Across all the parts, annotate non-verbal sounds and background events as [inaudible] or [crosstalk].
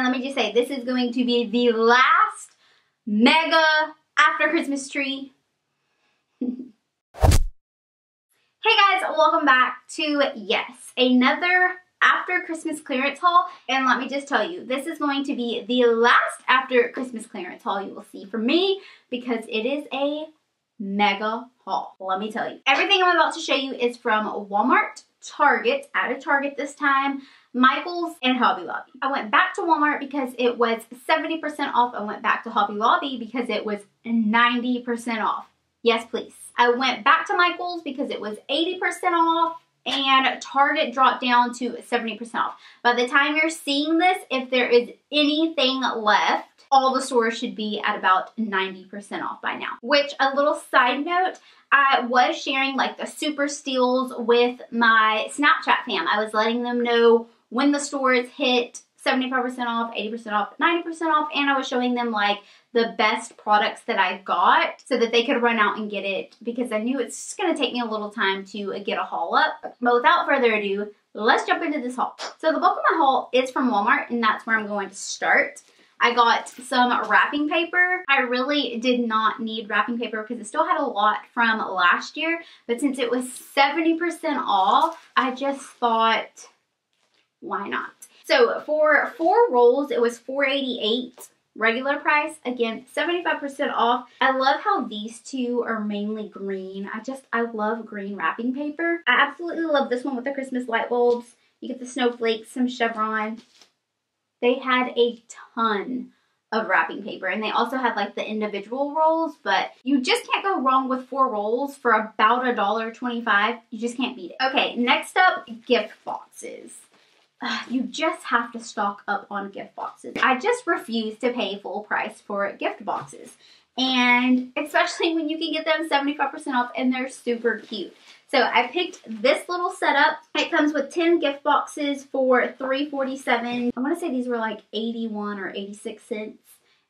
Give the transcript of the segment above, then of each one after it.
And let me just say, this is going to be the last mega after Christmas tree. [laughs] hey guys, welcome back to, yes, another after Christmas clearance haul. And let me just tell you, this is going to be the last after Christmas clearance haul you will see from me because it is a mega haul. Let me tell you. Everything I'm about to show you is from Walmart, Target, at a Target this time, Michael's, and Hobby Lobby. I went back to Walmart because it was 70% off. I went back to Hobby Lobby because it was 90% off. Yes, please. I went back to Michael's because it was 80% off and Target dropped down to 70% off. By the time you're seeing this, if there is anything left, all the stores should be at about 90% off by now. Which, a little side note, I was sharing like the super steals with my Snapchat fam. I was letting them know when the stores hit 75% off, 80% off, 90% off, and I was showing them like the best products that I got so that they could run out and get it because I knew it's just to take me a little time to uh, get a haul up. But without further ado, let's jump into this haul. So the bulk of my haul is from Walmart and that's where I'm going to start. I got some wrapping paper. I really did not need wrapping paper because it still had a lot from last year, but since it was 70% off, I just thought, why not? So for four rolls, it was 488 regular price. Again, 75% off. I love how these two are mainly green. I just, I love green wrapping paper. I absolutely love this one with the Christmas light bulbs. You get the snowflakes, some chevron. They had a ton of wrapping paper and they also had like the individual rolls but you just can't go wrong with four rolls for about a dollar 25 you just can't beat it okay next up gift boxes [sighs] you just have to stock up on gift boxes. I just refuse to pay full price for gift boxes. And especially when you can get them 75% off and they're super cute. So I picked this little setup. It comes with 10 gift boxes for $3.47. I want to say these were like 81 or 86 cents.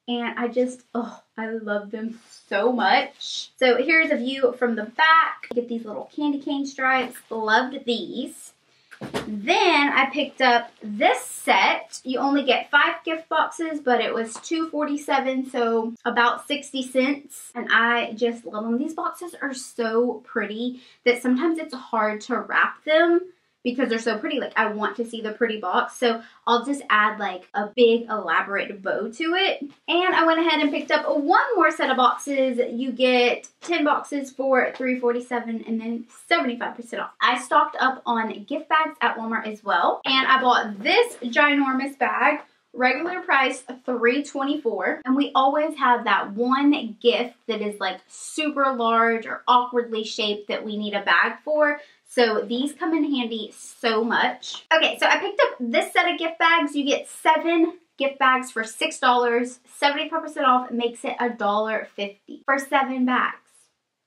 And I just, oh, I love them so much. So here's a view from the back. Get these little candy cane stripes. Loved these. Then I picked up this set. You only get five gift boxes, but it was $2.47, so about 60 cents. And I just love them. These boxes are so pretty that sometimes it's hard to wrap them because they're so pretty. Like I want to see the pretty box. So I'll just add like a big elaborate bow to it. And I went ahead and picked up one more set of boxes. You get 10 boxes for $3.47 and then 75% off. I stocked up on gift bags at Walmart as well. And I bought this ginormous bag regular price $3.24 and we always have that one gift that is like super large or awkwardly shaped that we need a bag for so these come in handy so much. Okay, so I picked up this set of gift bags. You get seven gift bags for $6. 75% off makes it $1.50 for seven bags.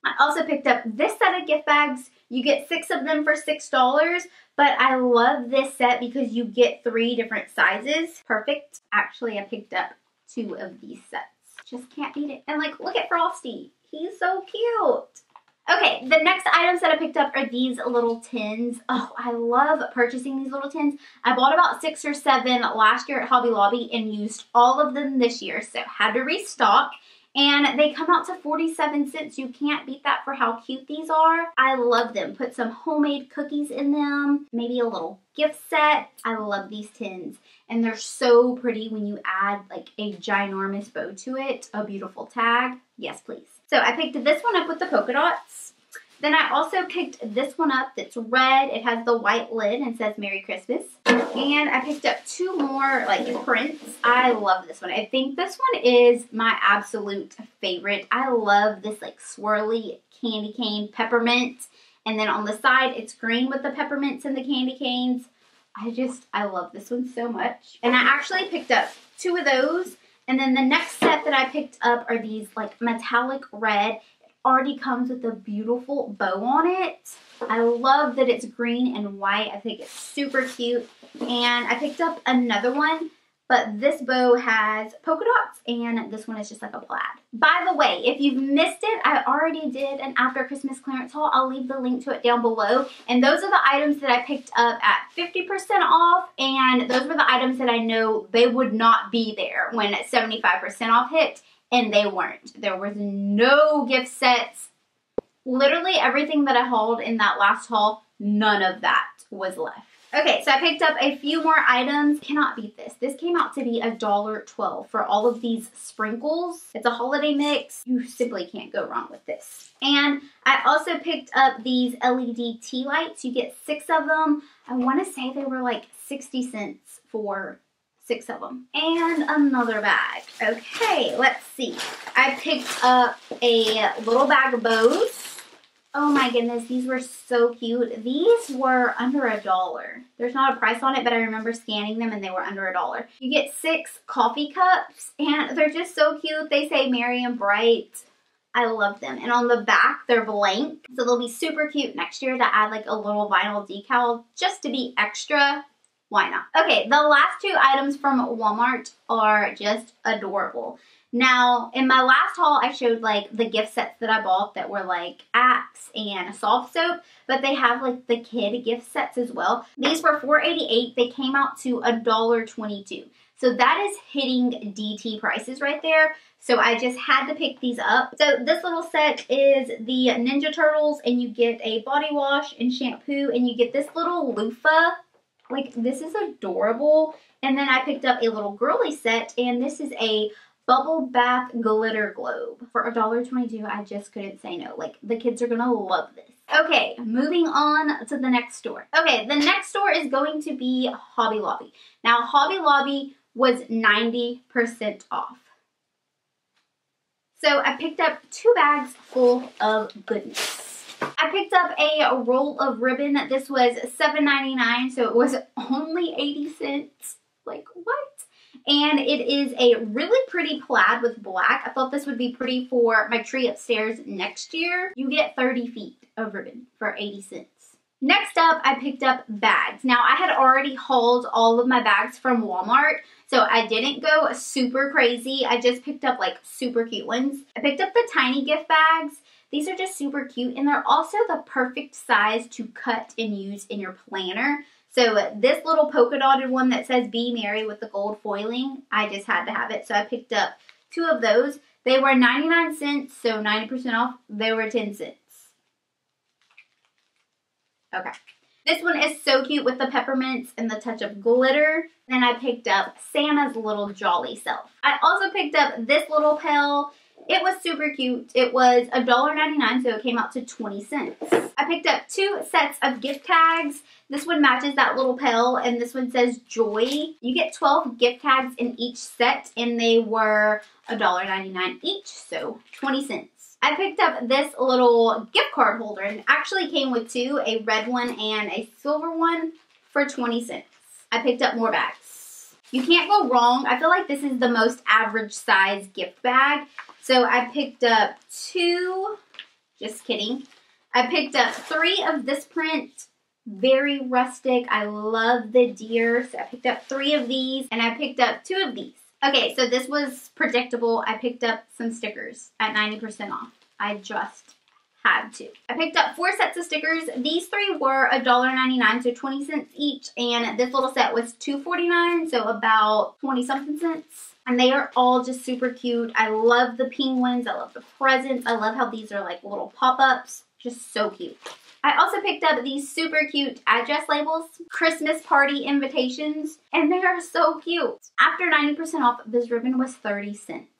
I also picked up this set of gift bags. You get six of them for $6, but I love this set because you get three different sizes. Perfect. Actually, I picked up two of these sets. Just can't beat it. And like, look at Frosty. He's so cute. Okay, the next items that I picked up are these little tins. Oh, I love purchasing these little tins. I bought about six or seven last year at Hobby Lobby and used all of them this year, so had to restock. And they come out to 47 cents. You can't beat that for how cute these are. I love them. Put some homemade cookies in them, maybe a little gift set. I love these tins. And they're so pretty when you add like a ginormous bow to it. A beautiful tag. Yes, please. So I picked this one up with the polka dots. Then I also picked this one up that's red. It has the white lid and says Merry Christmas. And I picked up two more like prints. I love this one. I think this one is my absolute favorite. I love this like swirly candy cane peppermint. And then on the side, it's green with the peppermints and the candy canes. I just, I love this one so much. And I actually picked up two of those and then the next set that I picked up are these like metallic red. Already comes with a beautiful bow on it. I love that it's green and white. I think it's super cute. And I picked up another one but this bow has polka dots and this one is just like a plaid. By the way, if you've missed it, I already did an after Christmas clearance haul. I'll leave the link to it down below. And those are the items that I picked up at 50% off and those were the items that I know they would not be there when 75% off hit and they weren't. There was no gift sets. Literally everything that I hauled in that last haul, none of that was left. Okay, so I picked up a few more items. Cannot beat this. This came out to be a dollar twelve for all of these sprinkles. It's a holiday mix. You simply can't go wrong with this. And I also picked up these LED tea lights. You get six of them. I want to say they were like 60 cents for six of them. And another bag. Okay, let's see. I picked up a little bag of bows. Oh my goodness, these were so cute. These were under a dollar. There's not a price on it, but I remember scanning them and they were under a dollar. You get six coffee cups and they're just so cute. They say merry and bright. I love them. And on the back, they're blank. So they'll be super cute next year to add like a little vinyl decal just to be extra. Why not? Okay, the last two items from Walmart are just adorable. Now, in my last haul, I showed like the gift sets that I bought that were like Axe and Softsoap, but they have like the kid gift sets as well. These were $4.88. They came out to $1.22. So that is hitting DT prices right there. So I just had to pick these up. So this little set is the Ninja Turtles and you get a body wash and shampoo and you get this little loofah. Like this is adorable. And then I picked up a little girly set and this is a Bubble Bath Glitter Globe. For $1.22, I just couldn't say no. Like, the kids are gonna love this. Okay, moving on to the next store. Okay, the next store is going to be Hobby Lobby. Now, Hobby Lobby was 90% off. So I picked up two bags full of goodness. I picked up a roll of ribbon. This was $7.99, so it was only 80 cents. Like, what? And it is a really pretty plaid with black. I thought this would be pretty for my tree upstairs next year. You get 30 feet of ribbon for 80 cents. Next up, I picked up bags. Now, I had already hauled all of my bags from Walmart, so I didn't go super crazy. I just picked up like super cute ones. I picked up the tiny gift bags. These are just super cute, and they're also the perfect size to cut and use in your planner. So this little polka dotted one that says Be Merry with the gold foiling, I just had to have it. So I picked up two of those. They were 99 cents, so 90% off. They were 10 cents. Okay. This one is so cute with the peppermints and the touch of glitter. Then I picked up Santa's little jolly self. I also picked up this little pail. It was super cute. It was $1.99, so it came out to 20 cents. I picked up two sets of gift tags. This one matches that little pill, and this one says Joy. You get 12 gift tags in each set, and they were $1.99 each, so 20 cents. I picked up this little gift card holder, and actually came with two, a red one and a silver one for 20 cents. I picked up more bags. You can't go wrong. I feel like this is the most average size gift bag. So I picked up two, just kidding. I picked up three of this print, very rustic. I love the deer, so I picked up three of these, and I picked up two of these. Okay, so this was predictable. I picked up some stickers at 90% off. I just had to. I picked up four sets of stickers. These three were $1.99, so 20 cents each, and this little set was $2.49, so about 20 something cents. And they are all just super cute. I love the penguins. I love the presents. I love how these are like little pop-ups. Just so cute. I also picked up these super cute address labels, Christmas party invitations, and they are so cute. After 90% off, this ribbon was 30 cents.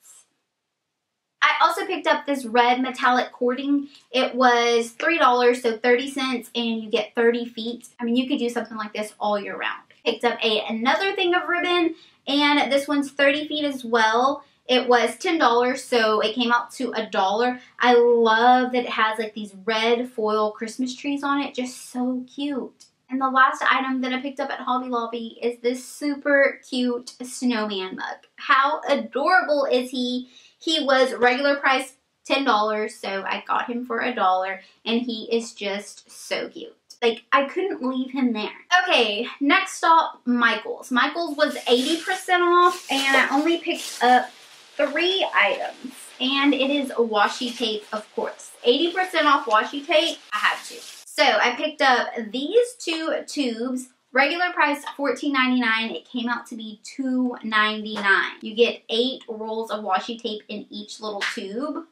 I also picked up this red metallic cording. It was $3, so 30 cents, and you get 30 feet. I mean, you could do something like this all year round. Picked up a another thing of ribbon, and this one's 30 feet as well. It was $10, so it came out to a dollar. I love that it has like these red foil Christmas trees on it. Just so cute. And the last item that I picked up at Hobby Lobby is this super cute snowman mug. How adorable is he? He was regular price $10, so I got him for a dollar, and he is just so cute. Like, I couldn't leave him there. Okay, next stop, Michael's. Michael's was 80% off, and I only picked up three items. And it is washi tape, of course. 80% off washi tape, I had to. So I picked up these two tubes. Regular price $14.99. It came out to be $2.99. You get eight rolls of washi tape in each little tube.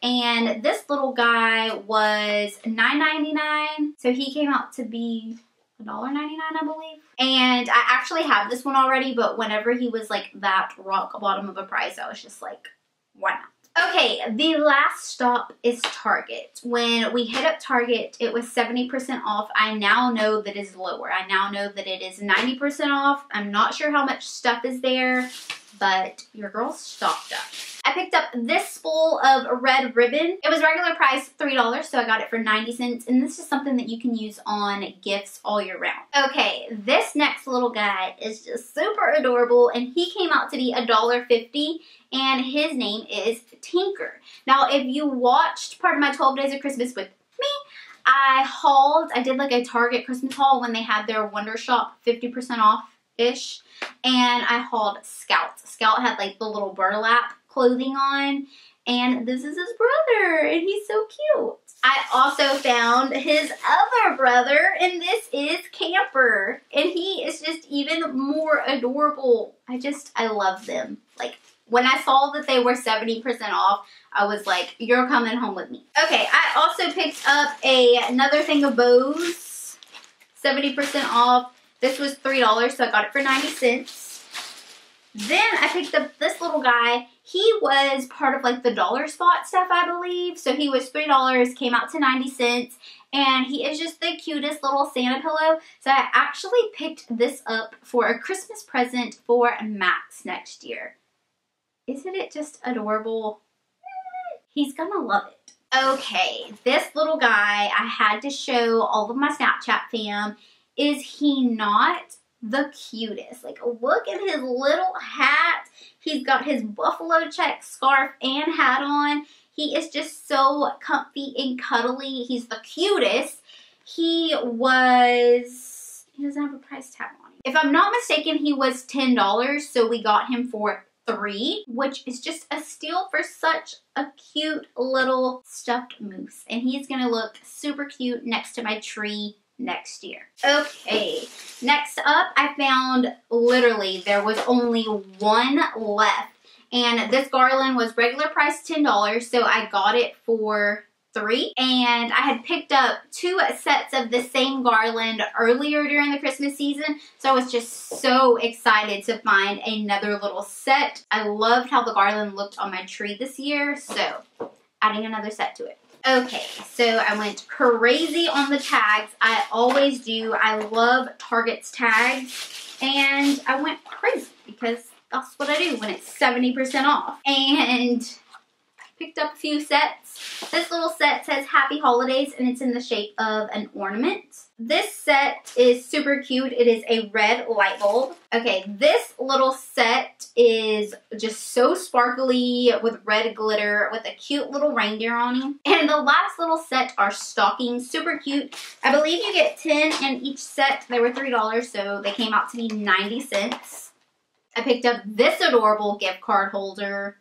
And this little guy was $9.99. So he came out to be $1.99, I believe. And I actually have this one already, but whenever he was like that rock bottom of a price, I was just like, why not? Okay, the last stop is Target. When we hit up Target, it was 70% off. I now know that is lower. I now know that it is 90% off. I'm not sure how much stuff is there, but your girl stocked up. I picked up this spool of red ribbon. It was regular price $3, so I got it for 90 cents. And this is something that you can use on gifts all year round. Okay, this next little guy is just super adorable. And he came out to be $1.50 and his name is Tinker. Now, if you watched part of my 12 Days of Christmas with me, I hauled, I did like a Target Christmas haul when they had their Wonder Shop 50% off-ish, and I hauled Scout. Scout had like the little burlap clothing on, and this is his brother, and he's so cute. I also found his other brother, and this is Camper, and he is just even more adorable. I just, I love them. Like, when I saw that they were 70% off, I was like, you're coming home with me. Okay, I also picked up a another thing of bows, 70% off. This was $3, so I got it for 90 cents. Then I picked up this little guy. He was part of like the dollar spot stuff, I believe. So he was $3, came out to 90 cents. And he is just the cutest little Santa pillow. So I actually picked this up for a Christmas present for Max next year. Isn't it just adorable? He's gonna love it. Okay, this little guy, I had to show all of my Snapchat fam. Is he not the cutest? Like, look at his little hat. He's got his buffalo check scarf and hat on. He is just so comfy and cuddly. He's the cutest. He was, he doesn't have a price tag on him. If I'm not mistaken, he was $10, so we got him for three, which is just a steal for such a cute little stuffed moose. And he's gonna look super cute next to my tree next year. Okay, next up I found literally there was only one left. And this garland was regular price $10, so I got it for three. And I had picked up two sets of the same garland earlier during the Christmas season. So I was just so excited to find another little set. I loved how the garland looked on my tree this year. So adding another set to it. Okay, so I went crazy on the tags. I always do. I love Target's tags. And I went crazy because that's what I do when it's 70% off. And I picked up a few sets. This little set says Happy Holidays and it's in the shape of an ornament. This set is super cute. It is a red light bulb. Okay, this little set is just so sparkly with red glitter with a cute little reindeer on him. And the last little set are stockings, super cute. I believe you get 10 in each set. They were $3, so they came out to be 90 cents. I picked up this adorable gift card holder.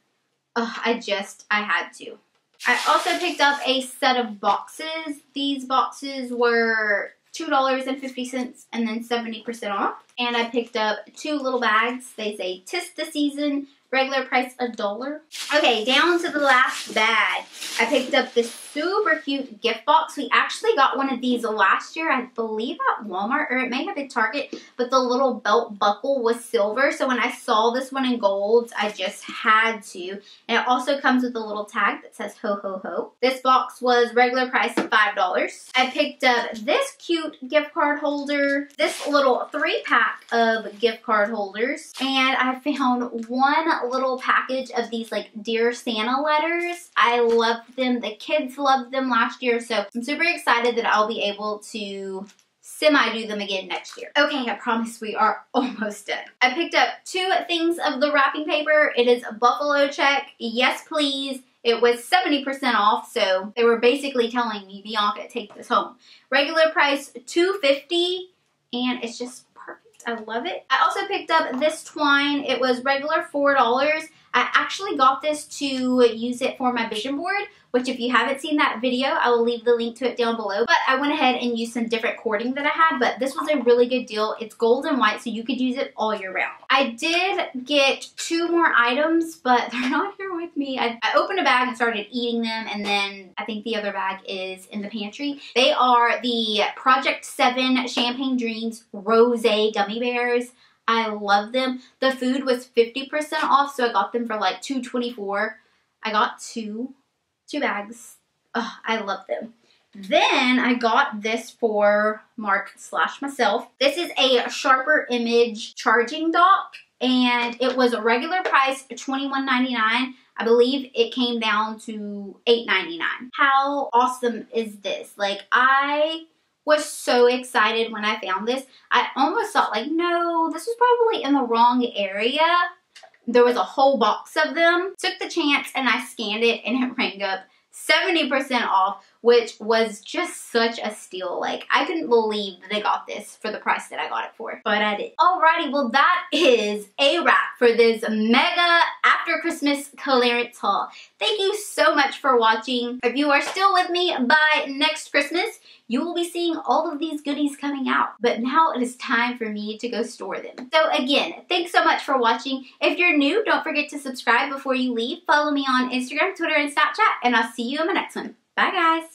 Oh, I just, I had to. I also picked up a set of boxes. These boxes were $2.50 and then 70% off. And I picked up two little bags. They say Tis the Season Regular price a dollar. Okay, down to the last bag. I picked up this super cute gift box. We actually got one of these last year, I believe at Walmart, or it may have been Target, but the little belt buckle was silver. So when I saw this one in gold, I just had to. And it also comes with a little tag that says ho ho ho. This box was regular price of $5. I picked up this cute gift card holder, this little three pack of gift card holders, and I [laughs] found one little package of these like Dear Santa letters. I loved them. The kids loved them last year. So I'm super excited that I'll be able to semi-do them again next year. Okay, I promise we are [laughs] almost done. I picked up two things of the wrapping paper. It is a buffalo check, yes please, it was 70% off, so they were basically telling me, Bianca, take this home. Regular price, 250 and it's just perfect. I love it. I also picked up this twine. It was regular $4. I actually got this to use it for my vision board, which if you haven't seen that video, I will leave the link to it down below. But I went ahead and used some different cording that I had, but this was a really good deal. It's gold and white, so you could use it all year round. I did get two more items, but [laughs] they're not here with me. I, I opened a bag and started eating them, and then I think the other bag is in the pantry. They are the Project 7 Champagne Dreams Rose Gummy Bears. I love them. The food was 50% off, so I got them for like 224 I got two two bags. I love them. Then I got this for Mark slash myself. This is a Sharper Image charging dock and it was a regular price $21.99. I believe it came down to $8.99. How awesome is this? Like I was so excited when I found this. I almost thought like, no, this was probably in the wrong area there was a whole box of them. Took the chance and I scanned it and it [laughs] rang up 70% off, which was just such a steal. Like, I couldn't believe that they got this for the price that I got it for, but I did. Alrighty, well that is a wrap for this mega after Christmas clearance haul. Thank you so much for watching. If you are still with me by next Christmas, you will be seeing all of these goodies coming out. But now it is time for me to go store them. So again, thanks so much for watching. If you're new, don't forget to subscribe before you leave. Follow me on Instagram, Twitter, and Snapchat, and I'll see you in my next one. Bye, guys.